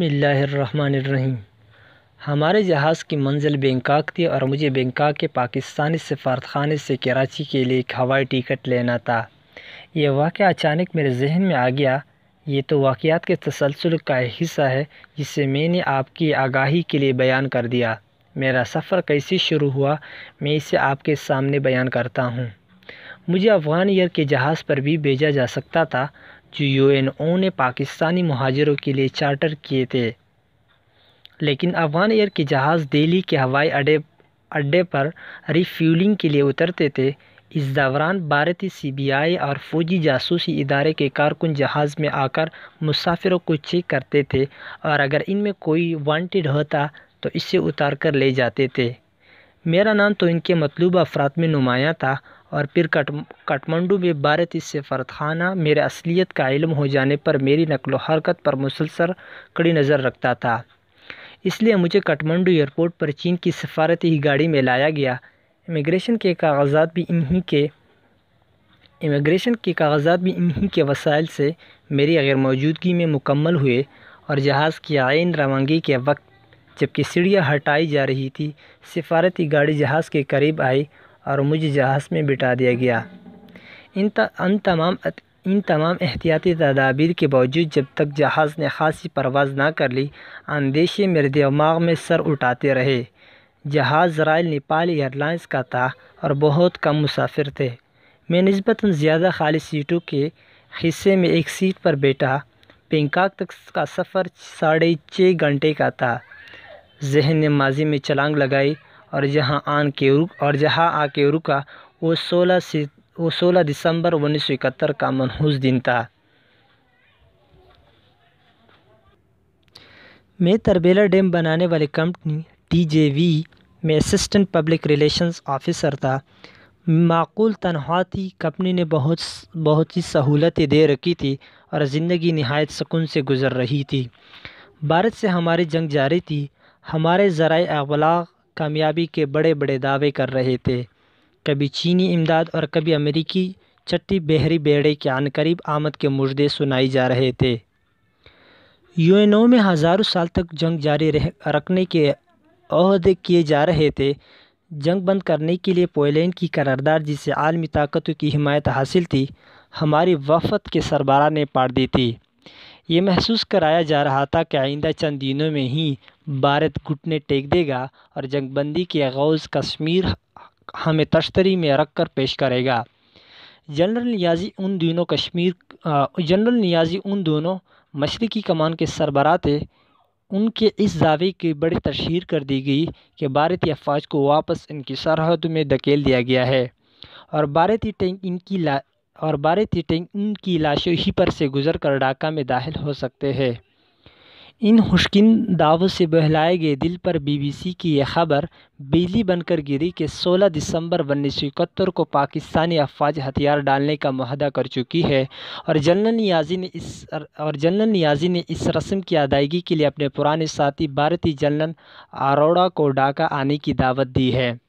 बसमीम हमारे जहाज़ की मंजिल बैंकॉक थी और मुझे बैंकॉक के पाकिस्तानी सफारतखाने से कराची के लिए एक हवाई टिकट लेना था। यह वाक़ अचानक मेरे जहन में आ गया। ये तो वाक़ात के तसलसल का हिस्सा है, जिसे मैंने आपकी आगाही के लिए बयान कर दिया। मेरा सफ़र कैसे शुरू हुआ, मैं इसे आपके सामने बयान करता हूँ। मुझे अफ़गान एयर के जहाज़ पर भी भेजा जा सकता था जो यूएनओ ने पाकिस्तानी महाजरों के लिए चार्टर किए थे। लेकिन अफगान एयर के जहाज़ दिल्ली के हवाई अड्डे अड्डे पर रिफ्यूलिंग के लिए उतरते थे। इस दौरान भारतीय सीबीआई और फौजी जासूसी इदारे के कारकुन जहाज़ में आकर मुसाफिरों को चेक करते थे और अगर इनमें कोई वांटेड होता तो इसे उतार कर ले जाते थे। मेरा नाम तो इनके मतलूबा अफराद में नुमाया था। और फिर काठमांडू में भारतीय सफारतखाना मेरे असलियत का इल्म हो जाने पर मेरी नकलो हरकत पर मुसलसल कड़ी नज़र रखता था। इसलिए मुझे काठमांडू एयरपोर्ट पर चीन की सफारती ही गाड़ी में लाया गया। इमिग्रेशन के कागजात भी इन्हीं के, इमिग्रेशन के कागजात भी इन्हीं के वसाइल से मेरी गैर मौजूदगी में मुकम्मल हुए और जहाज़ की आइन रवानगी के वक्त जबकि सीढ़ियाँ हटाई जा रही थी, सफारती गाड़ी जहाज़ के करीब आई और मुझे जहाज़ में बिठा दिया गया। इन अन तमाम इन तमाम एहतियाती तदाबीर के बावजूद जब तक जहाज़ ने खासी परवाज़ ना कर ली, अंदेशे मेरे दिमाग में सर उठाते रहे। जहाज़ रॉयल नेपाल एयरलाइंस का था और बहुत कम मुसाफिर थे। मैं नस्बता ज़्यादा खाली सीटों के हिस्से में एक सीट पर बैठा। पेंकाक तक का सफ़र साढ़े छः घंटे का था। जहन ने माजी में छलांग लगाई और जहाँ आन के रुक और जहाँ आके रुका, वो सोलह से, वो सोलह दिसंबर उन्नीस सौ इकहत्तर का मनहूस दिन था। मैं तरबेला डैम बनाने वाली कंपनी टीजेवी में असिस्टेंट पब्लिक रिलेशंस ऑफिसर था। माकूल तनख्वाह थी कंपनी ने बहुत बहुत सी सहूलतें दे रखी थी और ज़िंदगी नहायत सुकून से गुज़र रही थी। भारत से हमारी जंग जारी थी। हमारे ज़राए अबलाग कामयाबी के बड़े बड़े दावे कर रहे थे। कभी चीनी इमदाद और कभी अमेरिकी चट्टी बहरी बेड़े के अनकरीब आमद के मुर्दे सुनाई जा रहे थे। यूएनओ में हज़ारों साल तक जंग जारी रह, रखने के अहदे किए जा रहे थे। जंग बंद करने के लिए पोलैंड की करारदार जिसे आलमी ताकतों की हिमायत हासिल थी, हमारी वफद के सरबरा ने पाड़ दी थी। ये महसूस कराया जा रहा था कि आइंदा चंद दिनों में ही भारत घुटने टेक देगा और जंगबंदी के गौज़ कश्मीर हमें तश्तरी में रख कर पेश करेगा। जनरल नियाजी उन दिनों कश्मीर जनरल नियाजी उन दोनों मशरक़ी कमान के सरबरा थे। उनके इस दावे की बड़ी तशहर कर दी गई कि भारतीय अफवाज को वापस इनकी सरहद में धकेल दिया गया है और भारतीय टैंक इनकी ला और भारतीय टैंक इनकी लाशों ही पर से गुजर कर ढाका में दाखिल हो सकते हैं। इन खुशकिन दावों से बहलाए गए दिल पर बीबीसी की यह खबर बिजली बनकर गिरी कि 16 दिसंबर उन्नीस सौ इकहत्तर को पाकिस्तानी अफवाज हथियार डालने का माहदा कर चुकी है और जनरल नियाजी ने इस और जनरल नियाजी ने इस रस्म की अदायगी के लिए अपने पुराने साथी भारतीय जनरल अरोड़ा को ढाका आने की दावत दी है।